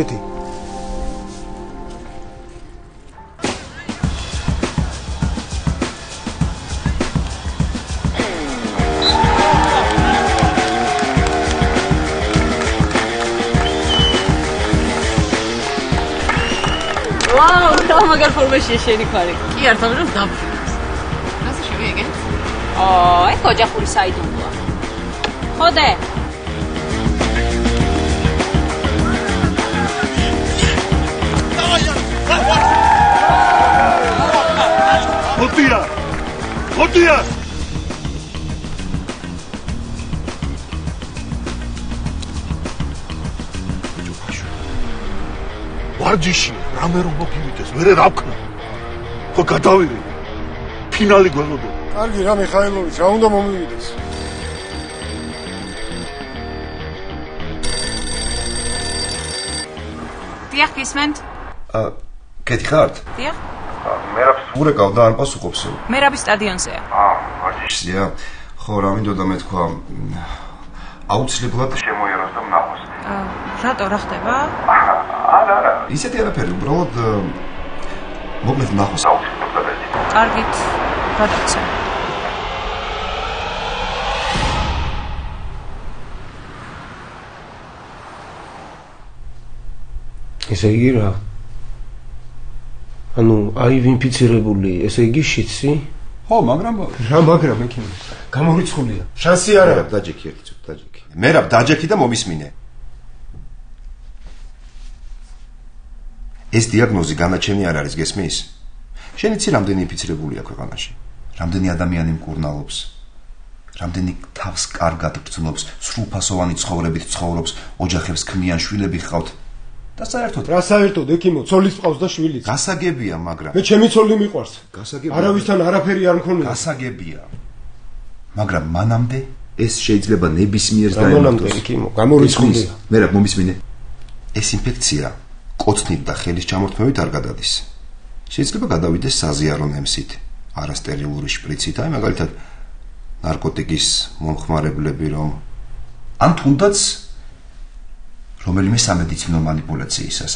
კოკეთი ვაუ, რა მაგარ ფორმაშია შენი ქარი. კი არ თავი რომ დაფრ. ასე შევიეგე? აა, ეგ ოჯახური საიდუმლოა. ხოდე. ხოტია! ხოტია! ვარჯიში რამე რომ მოგივიდეს, მე რა ვქნა? ხო გადავიღე. ფინალი გველოდო. კარგი რა მიხაილოვიჩ რა უნდა მომივიდეს დიახ, გისმენთ? ა კეთხართ? დიახ. მერაბს ურეკავ და არ პასუხობს. მერაბის სტადიონზეა. აა, ვარჯიშია. ხო, რა მინდოდა მე თქვა? აუცილებლად შემოიეროს და ნახოს. აა, რატო რა ხდება? არა, არა. ისეთი არაფერი, უბრალოდ მოკლედ ნახოს აუცილებლად ეს. კარგით. როდეცა? ესე იგი რა? აი ვინფიცირებული, ესე იგი შიცი? ხო, მაგრამ რა მაგრამ ექიმი? გამორიცხულია. შანსი არა მერაბ დაჯექი ერთი ცოტა დაჯექი. მერაბ დაჯექი და მომისმინე. ეს დიაგნოზი განაჩენი არ არის გესმის? შენ იცი რამდენი ინფიცირებულია ქვეყანაში? რამდენი ადამიანი მკურნალობს? რამდენი თავს კარგად ბრძნობს, სრულფასოვანი ცხოვრებით ცხოვრობს, ოჯახებს ქმნიან, შვილები ჰყავთ? და საერთოდ რა საერთოდ ექიმო ცოლის ყავს და შვილიც გასაგებია, მაგრამ მე ჩემი ცოლი მიყვარს გასაგებია. არავისთან არაფერი არ მქონია გასაგებია. მაგრამ მანამდე ეს შეიძლება ნებისმიერს მონამდე დაემართოს. ექიმო? გამორიცხულია. მე რა მომისმინე? ეს ინფექცია კოცნით და ხელის ჩამორთმევით არ გადადის. შეიძლება გადავიდეს საზიარო ნემსით, არასტერილური შპრიცით, აი მაგალითად ნარკოტიკის მომხმარებლები რომ ან თუნდაც რომელიმე სამედიცინო манипуляციისას,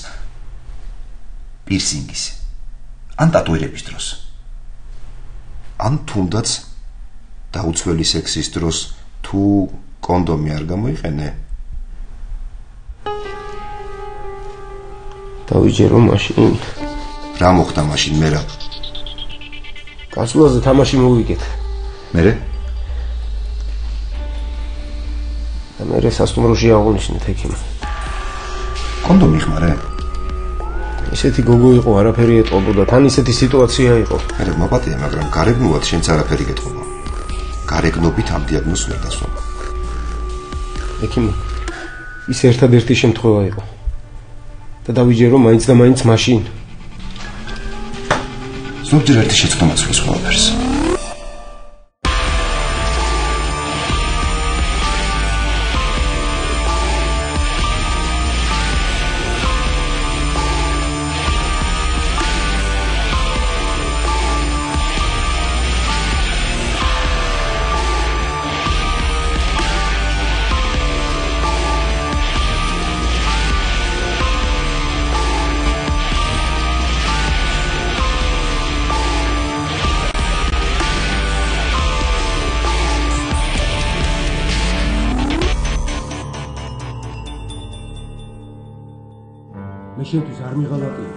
პირსინგის ან ტატუირების დროს. ან თუნდაც დაუცველი სექსის დროს თუ კონდომი არ გამოიყენე. დავიჯერო მაშინ. რა მოხდა მაშინ მე რა კაცლოზე თამაში მოვიგეთ მე მე სასტუმროში აღვნიშნეთ ექიმს კონდომი ხმარე ისეთი გოგო იყო, არაფერი ეტყობოდა, თან ისეთი სიტუაცია იყო. მე მოპატია მაგრამ გარეგნულად შენც არაფერი გეტყობა გარეგნობით ამ დიაგნოზს ვერ დასვა ექიმი ის ერთადერთი შემთხვევა იყო. და დავიჯერო მაინც და მაინც მაშინ. ზოგჯერ ერთი შეცდომა ცვლის ყველაფერს არ მიღალატია.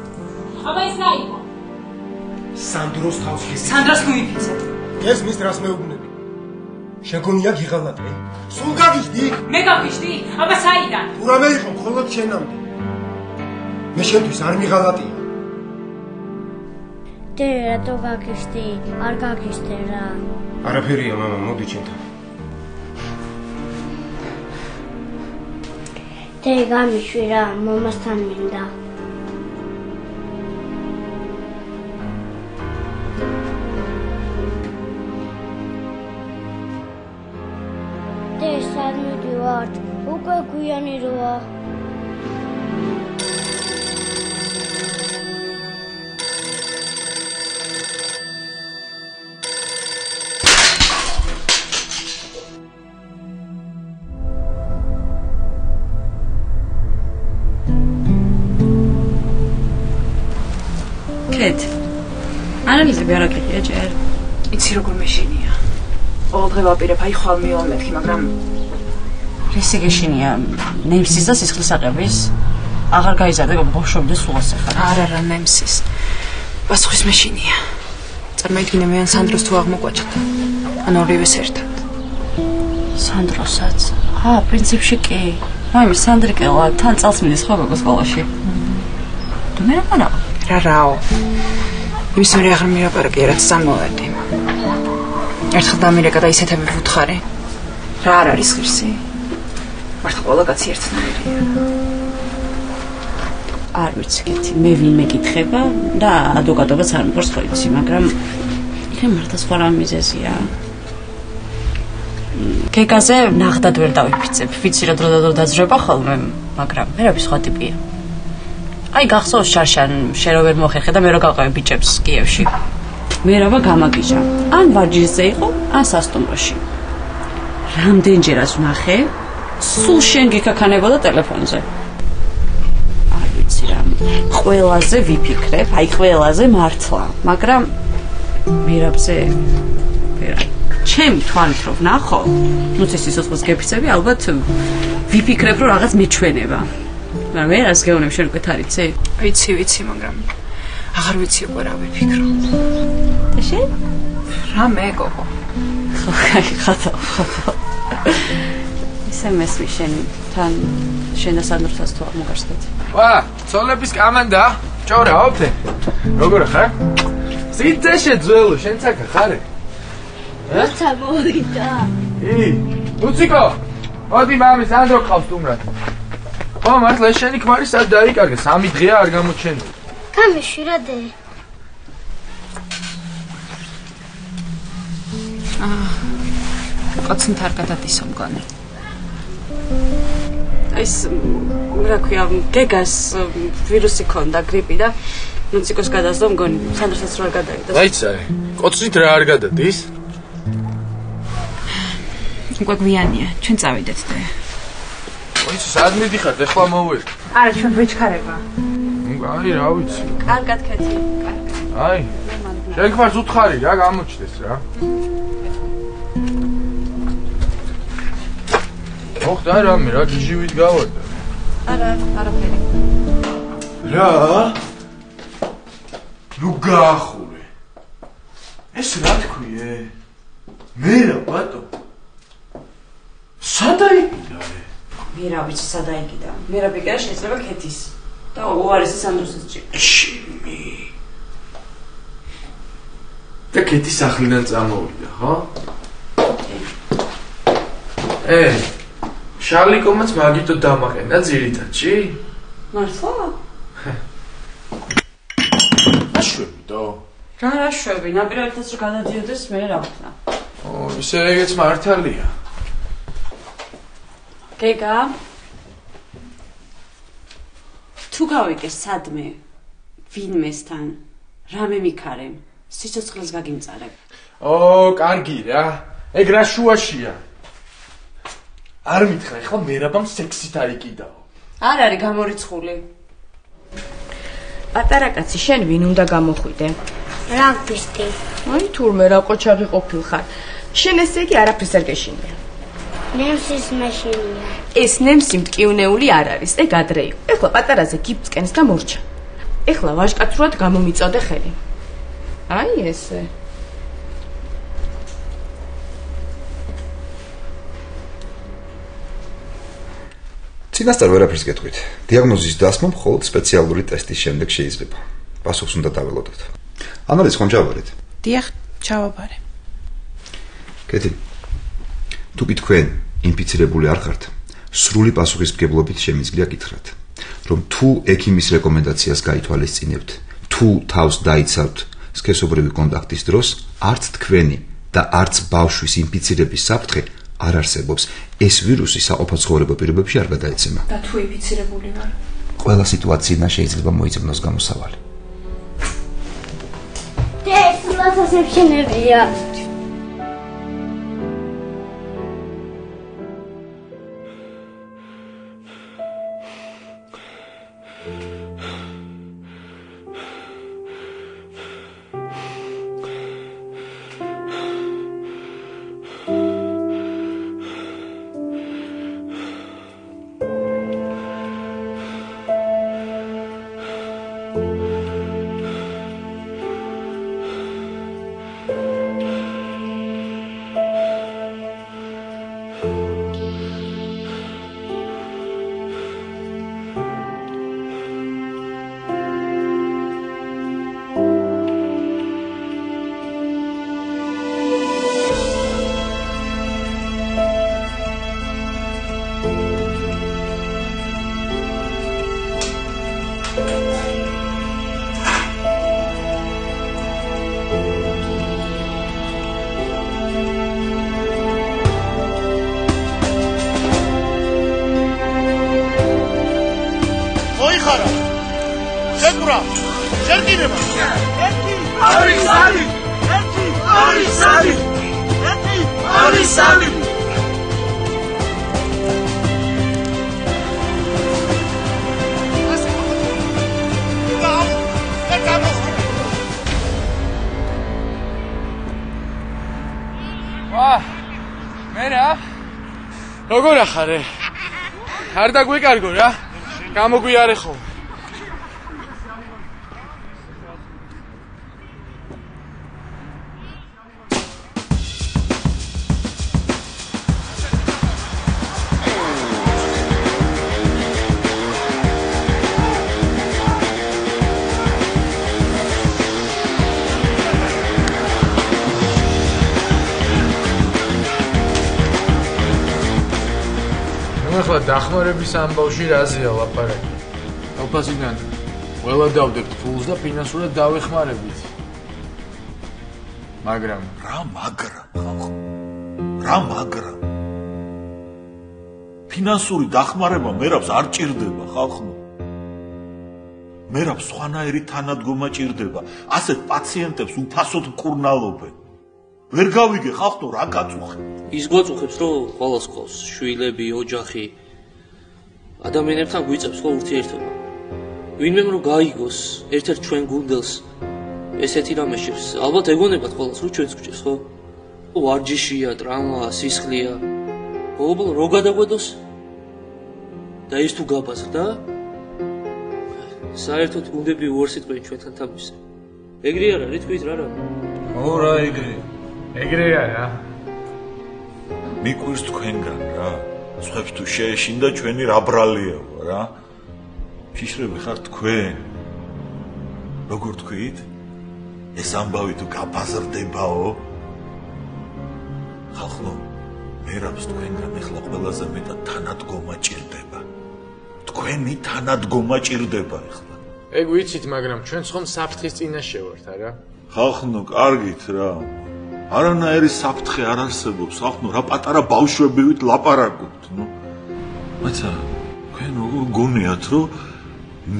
აბა ეს რა იყო? სანდროს თავს ხეს. სანდრას მოიფიცე. ეს მის დრას მეუბნები შეგონია გიღალატე სულ გაგიჟდი მე გავხიშდი? აბა საიდან? თუ რამე იყო მხოლოდ შენამდე მე შენთვის არ მიღალატია დე რატო გაგიშდი? არ გაგიშდე რა. არაფერია мама, მოდი ჩემთან. დე გამიშვი რა, მომასთან მინდა. მილიონიროა კეთ. ანალიზები არ აკეთია ჯერ. იცი როგორ მეშინია. ყოველდღე ვაპირებ აი ხვალ მეომეთქი, მაგრამ რისი გეშინია ნემსის და სისხლისაღების აღარ გაიზარდა ბოშობდე სულას ახლა. არ არა ნემსის. პასუხის მეშინია. წარმოიდგინე მე ან სანდროს თუ აღმოგვაჩნდა. ან ორივეს ერთად. სანდროსაც. აა, პრინციპში კი. აი, სანდრიკელა თან წელს მიდის ხო გოგო სკოლაში. თუ მე რა რა რაო. იმის მე აღარ მირაპარაკე რაც სამოვედი. ერთხელ დამირეკა და ისეთები ვუთხარი. რა არ არის ღირსი? მართლა ყველა კაცი ერთნაირია. არ ვიცი მე ვინმე კითხება და ადვოკატობაც არ მყავს ხო იცი, მაგრამ ხე მართლა სხვა რამ მიზეზია. კეკაზე ნახდად ვერ დავიფიცებ. ვიცი რა დრო და დრო დაძრება ხოლმე, მაგრამ ვერაფერ სხვა ტიპია. აი გახსოვს შარშან, შენ რო ვერ მოხერხე და მე რო გავყავე ბიჭებს კიევში. მე რა გამაგიჟა. ან ვარჯიშზე იყო, ან სასტუმროში. რამდენჯერაც ვნახე, სულ შენ გიქაქანებოდა ტელეფონზე. არ ვიცი რა. ყველაზე ვიფიქრებ, აი ყველაზე მართლა, მაგრამ მირაბზე ვერა. ჩემი თვალით რო ვნახო, ნუ ეს სიცოცხლეს გეფიცები, ალბათ ვიფიქრებ, რომ რაღაც მეჩვენება. მაგრამ მე რას გეუბნებ შენ უკვე თარიცი? ვიცი, ვიცი, მაგრამ აღარ ვიცი უკვე რა ვიფიქრო. შენ? რა მე გოგო? ხო, ხათა, ხათა. ისე მესმის შენ თან შენ და სანდროსაც თუ მოგარსდეთ. ვა, ცოლების კამანდა? ჭორა, ოფე. როგორ ხარ? სიცეშე ძველო, შენ ცაკა ხარე? როცა მოვიდა. ი, უციკო. მოდი მამი სანდრო ყავს თუმრად. ო, მართლა შენი ქმარი სად დაიკარგა? სამი დღეა არ გამოჩენდი. კამი შირადე. ყოცნით არ გადადისო მგონი. ეს რა ქვია, გეგას ვირუსი ქონდა, გრიპი და ნუციკოს გადასდო მგონი, სანდროსაც რა გადაიდა. დაიცარე. ყოცნით რა არ გადადის? უკვე გვიანია, ჩვენ წავიდეთ და ოი, სად მიდიხართ? ეხლა მოვედი. არა, ჩვენ ვეჩქარება. აი, რა ვიცი. კარგად ქეთი, კარგად. აი. შენ ხარ უთხარი რა გამოჩდეს რა. მოხდა რამე რა ჯიჟივით გავარდა. არა, არაფერი. რა? ნუ გაახურე. ეს რა თქვიე? მე რა ბატო? სადაიყიდა? მე რა ვიცი სადაიგიდა. მე რა ბიგა შეიძლება ქეთის. და უარესი სანდროსის ჭი. შიმი. და კეთი სახლიდან წამოვიდა, ხო? ე, შალიკომაც მაგიტო დამაყენა ძირითადში? მართლა? აშვებიდო. რა რა შვები, ნაპირებითაც რომ გადადიოდეს მე რა ვქნა. ო, ისე ეგეც მართალია. გეგა თუ გავიკე სადმე ვინმესთან რამე მიქარემ სიცოცხლეს გაგიმწარებ ო, კარგი რა. ეგ რა შუაშია? არ მითხრა, ხო მერაბამ სექსით არიკიდაო. არ არის გამორიცხული პატარა კაცი შენ ვინ უნდა გამოხვიდე? რაგბისტი. აი თურმე რა ყოჩაღი ყოფილ ხარ. შენ ესე იგი არაფერს არ გეშინია. ნემსის მაშინია. ეს ნემსი მტკივნეული არ არის, ეგ ადრე იყო. ეხლა პატარაზე გიფწკენს და მორჩა. ეხლა ვაჟკაცურად გამომიწოდე ხელი. აი ესე. წინასწარ ვერაფერს გეტყვით. დიაგნოზის დასმა მხოლოდ სპეციალური ტესტის შემდეგ შეიძლება. პასუხს უნდა დაველოდოთ. ანალიზ ხომ ჩავარეთ? დიახ, ჩავაბარე. კეთი. თუ გითქვენ ინფიცირებული არ ხართ, სრული პასუხისმგებლობით შემიძლია გითხრათ, რომ თუ ექიმის რეკომენდაციას გაითვალისწინებთ, თუ თავს დაიცავთ სქესობრივი კონტაქტის დროს, არც თქვენი და არც ბავშვის ინფიცირების საფრთხე არ არსებობს. ეს ვირუსი საყოფო ცხოვრება პირობებში არ გადაეცემა. და თუ ინფიცირებული ვარ? ყველა სიტუაციიდან შეიძლება მოიწვნოს გამოსავალი. და ეს ლათასებშენებია. შერკინება ერთი ორი სამი ერთი ორი სამი ერთი ორი სამი ვა მე რა როგორ ახარე არ დაგვიკარგო რა გამოგვიარე ხო ახლა დახმარების ამბავში რაზეა ლაპარაკი? ალფაზიგან ყველა დავდებთ ფულს და ფინანსურად დავეხმარებით. მაგრამ რა მაგრა? ხალხო რა მაგრა? ფინანსური დახმარება მერაბს არ ჭირდება ხალხო. მერაბს სხვანაირი თანადგომა ჭირდება. ასეთ პაციენტებს უფასოდ მკურნალობენ. ვერ გავიგე ხალხო რა გაწუხე? ის გვაწუხებს რომ ყოველს ყავს შვილები, ოჯახი ადამიანებთან გვიწევს ხო ურთიერთობა? ვინმე რომ გაიგოს ერთ-ერთ ჩვენ გუნდელს ესეთი რამე შეფს ალბათ ეგონებათ ყოველს რომ ჩვენს გვჭირს ხო? ო ვარჯიშია ტრამვა სისხლია. ობლ რო გადაგვედოს? და ის თუ გაბაზრდა? საერთოდ გუნდები უორსიტყვენ ჩვენთან თამაშს ეგრე არა რითქვით რა რა? ო რა ეგრე ეგრეა რა? მიკვირს თქვენგან რა სხვებს თუ შეეშინდა ჩვენი რა ბრალიაო რა? შიშრები ხარ თქვენ. როგორ თქვით? ეს ამბავი თუ გაბაზრდებაო ხალხო მერაბს თქვენგან ეხლა ყველაზე მეტად თანადგომა ჭირდება? თქვენი თანადგომა ჭირდება ეხლა. ეგ ვიცით მაგრამ ჩვენ ხომ საფრთხის წინაშე ვართ არა? ხალხო კარგით რა არანაირი საფრთხე არ არსებობს. ხალხო რა პატარა ბავშვებივით ლაპარაკობთ ნუ? მაცა თქვენ როგორ გონიათ რომ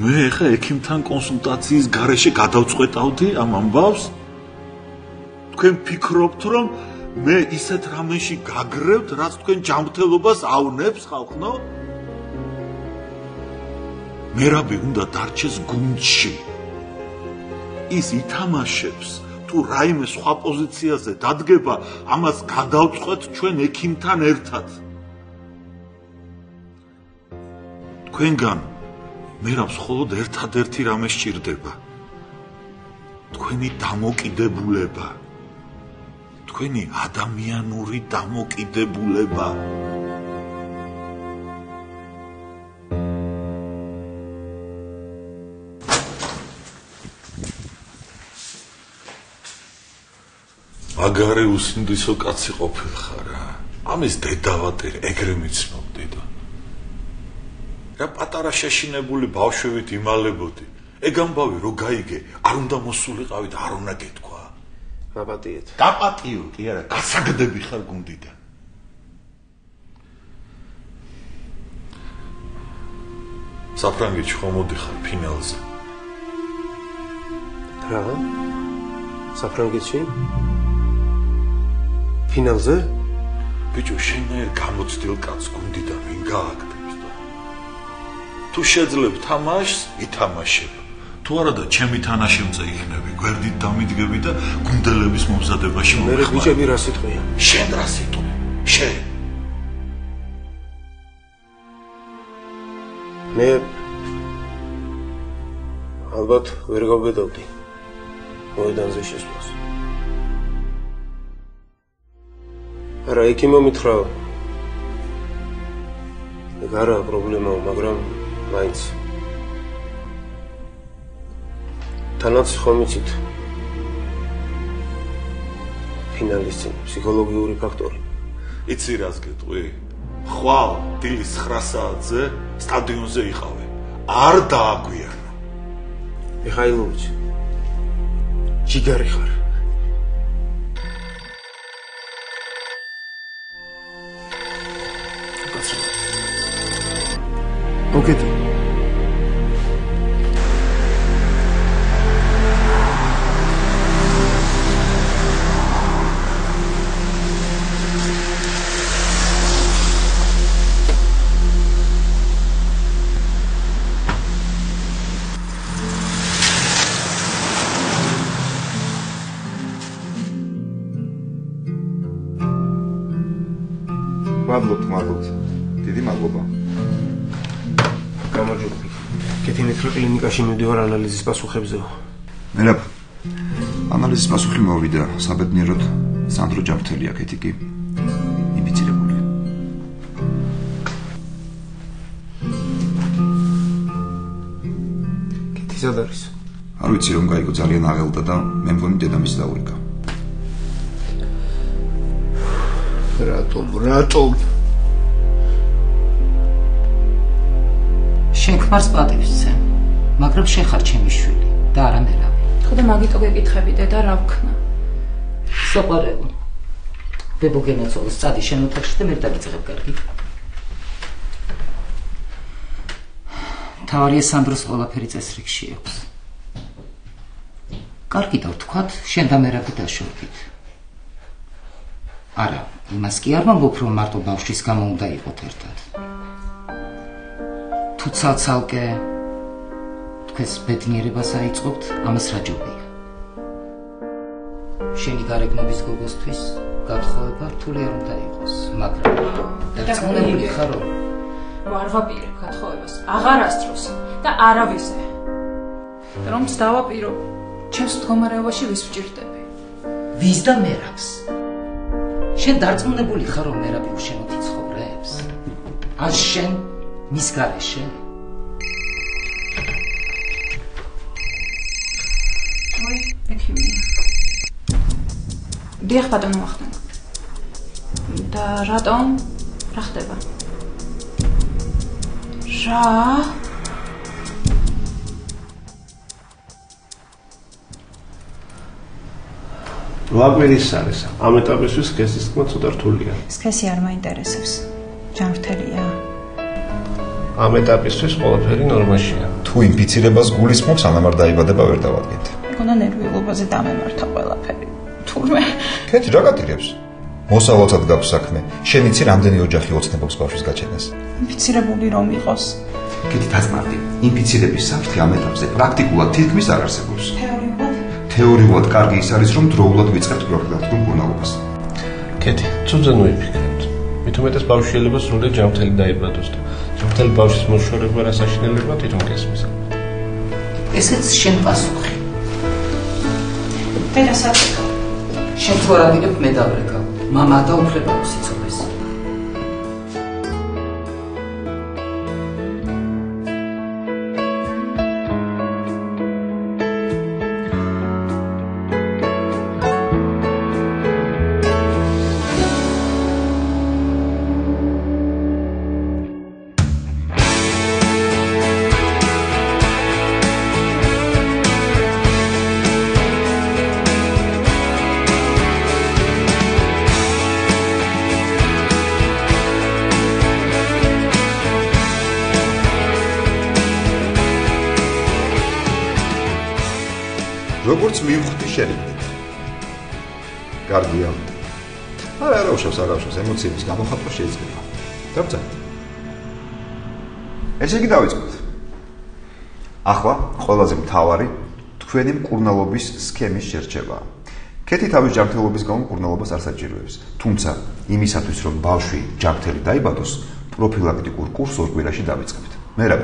მე ხა ექიმთან კონსულტაციის გარეშე გადავწყვეტავდი ამ ამბავს? თქვენ ფიქრობთ რომ მე ისეთ რამეში გაგრევთ რაც თქვენ ჯანმრთელობას ავნებს ხალხო მერაბი უნდა დარჩეს გუნდში. ის ითამაშებს თუ რაიმე სხვა პოზიციაზე დადგება ამას გადავწყვეტ ჩვენ ექიმთან ერთად. თქვენგან მერაბს მხოლოდ ერთადერთი რამე სჭირდება. თქვენი დამოკიდებულება. თქვენი ადამიანური დამოკიდებულება მაგარი უსინდისო კაცი ყოფილხარ რა ამის დედავატერი ეგრე მიცნობდი და. რა პატარა შეშინებული ბავშვებით იმალებოდი. ეგ ამბავი რო გაიგე არ უნდა მოსულიყავით არ უნდა გეთქვა. გაპატიეთ გაპატიო კი არა გასაგდები ხარ გუნდიდან. საფრანგეთში ხომ მოდიხარ ფინალზე? რა? საფრანგეთში ფინალზე? ბიჭო შენაერ გამოცდილ კაც გუნდიდან ვინ გააგდებს და? თუ შეძლებ თამაშს ითამაშებ. თუ არა და ჩემი თანაშემწე იქნები გვერდით დამიდგები და გუნდელების მომზადებაში მე ბიჭები რა სიტყვია შენ რა სიტყვი შენ. მე ალბათ ვერ გავბედავდი მოედანზე შესვლას არა იქ მომითხრა. ეგ არა პრობლემაა მაგრამ მაინც. თანაც ხომ იცით ფინალის წინ ფსიქოლოგიური ფაქტორი. იცი რას გეტყვი. ხვალ დილის 9 საათზე სტადიონზე იყავე არ დააგვიანა მიხაილოვიჩ ჯიგარი ხარ მოგედი მადლობთ, მადლობთ. დიდი მადლობა. კეთილით კლინიკაში მივდივარ ანალიზის პასუხებზე. მერაბ. ანალიზის პასუხი მოვიდა საბედნიეროდ სანდრო ჯავთელი აქეთი კი იბიცირებულია. კეთი სად არის? არ ვიცი რომ გაიგო ძალიან აღელდა და მე მგონი დედამისი დაურიგა. რატომ? რატომ? შენ ხმარს პატივცე, მაგრამ შენ ხარ ჩემი შვილი და არა მერავი. ხო და მაგიტო გეკითხები დედა რა ვქნა? სოყარელო. ბებო გენაცოლოს წადი შენ ოთახში და მე დაგიწევებ კარგი. თავარია სანდროს ყველაფერი წესრიგში აქვს. კარგი და ვთქვათ, შენ და მე რაკი დაშორებით. არა, იმას კი არ მომგობ რომ მარტო ბავშვის გამო უნდა იყოთ ერთად. თუ ცალცალკე თქვენს ბედნიერებას აიწყობთ, ამას რა ჯობია? შენი გარეგნობის გოგოსთვის გათხოვება რთული არ უნდა იყოს, მაგრამ დაწუნებული ხარო. ვარ ვაპირებ გათხოვებას, აღარასდროს და არავისზე. რომც დავაპირო, ჩემს მდგომარეობაში ვის ვჭირდები? ვის და მერაბს? შენ დარწმუნებული ხარ რომ მერაბი უშენოდ იცხოვრებს? ან შენ მის გარეშე? დიახ ბატონო ახდენ. და რატომ? რა ხდება? რა? ლაკვირის არის. ამ ეტაპისთვის სქესის თქმა ცოტა რთულია. სქესი არ მაინტერესებს. ჯანმრთელია. ამ ეტაპისთვის ყველაფერი ნორმაშია. თუ ინფიცირებას გულისხმობს, ანამ არ დაიბადება ვერ დავადგეთ. მეგონა ნერვიულობაზე დამემართა ყველაფერი. თურმე კეთი რა გატირებს? მოსალოცად გაქვს საქმე. შენ იცი რამდენი ოჯახი ოცნებობს ბავშვის გაჩენას? ინფიცირებული რომ იყოს. კეთი თასმარტი. ინფიცირების საფრთხე ამ ეტაპზე პრაქტიკულად თითქმის არ არსებობს. თეორიულად თეორიულად კარგი ის არის, რომ დროულად ვიწყებთ პროფილაქტიკურ მკურნალობას. კეთი, ცუძე ნუიფიქრებთ. მithumetes ბავშვიელებას სრულად ჯანმრთელი დაიბადოს და ჯანმრთელი ბავშვის მოშორება რა საშინელებაა თვითონ გესმის. ესეც შენ პასუხი. მე გასაწყო. შენ თუ არ ამბობ მე დავრეკავ. მამა და უფლება აქვს იცო. შენი. კარგია. არა, არა, უშავს, არა, უშავს, ემოციების გამოხატვა შეიძლება. დაბძა. ესე იგი დავიწყოთ. ახლა ყველაზე მთავარი თქვენი მკურნალობის სქემის შერჩევა. კეთი თავის ჯანმრთელობის გამო მკურნალობას არ საჭიროებს, თუმცა იმისათვის რომ ბავშვი ჯანმრთელი დაიბადოს, პროფილაქტიკურ კურსს ორ კვირაში დავიწყებთ. მერაბ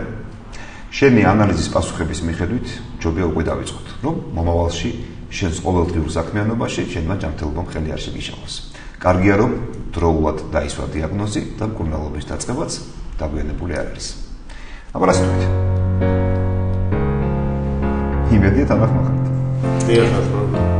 შენი ანალიზის პასუხების მიხედვით ჯობია უკვე დავიწყოთ, რომ მომავალში შენს ყოველდღიურ საქმიანობაში შენმა ჯანმრთელობამ ხელი არ შეგიშალოს. კარგია რომ დროულად დაისვა დიაგნოზი და მკურნალობის დაწყებაც დაგვიანებული არ არის. აბა რა სწორით? იმედია თანახმახართ. დიახ,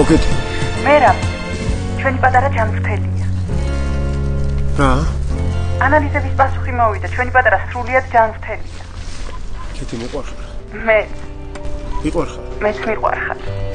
ახლა მოგეთი. მერაბ, ჩვენი პატარა ჯანმრთელია. რა? ანალიზების პასუხი მოვიდა, ჩვენი პატარა სრულიად ჯანმრთელია. კეთი მიყვარხარ. მე, მიყვარხარ. მეც მიყვარხარ.